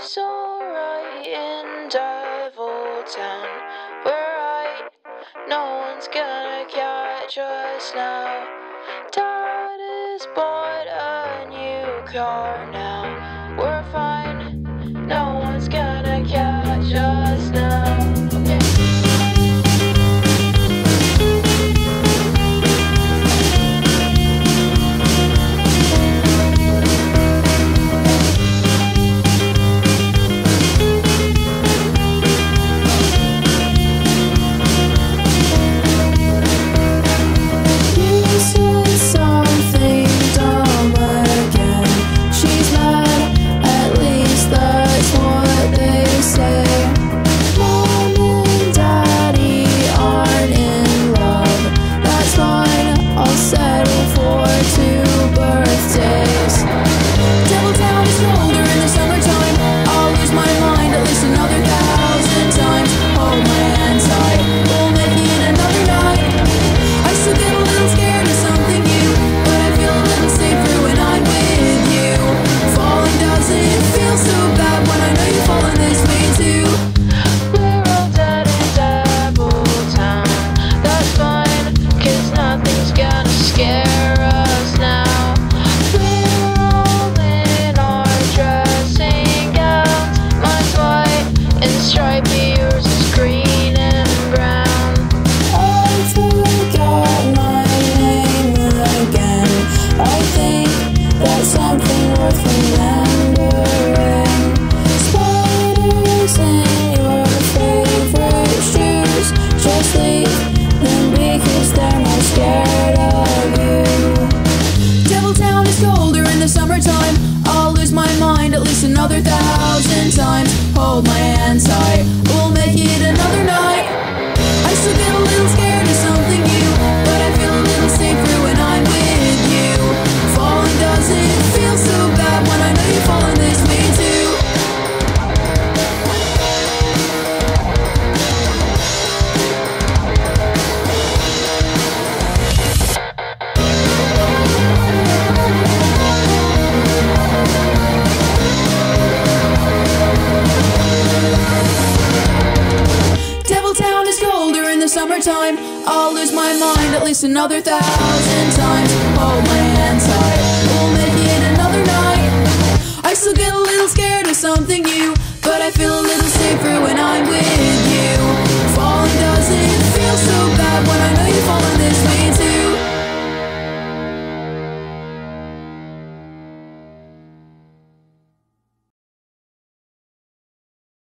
It's alright in Devil Town. We're right, no one's gonna catch us now. Dad has bought a new car now. hold my hands. summertime, I'll lose my mind at least another thousand times.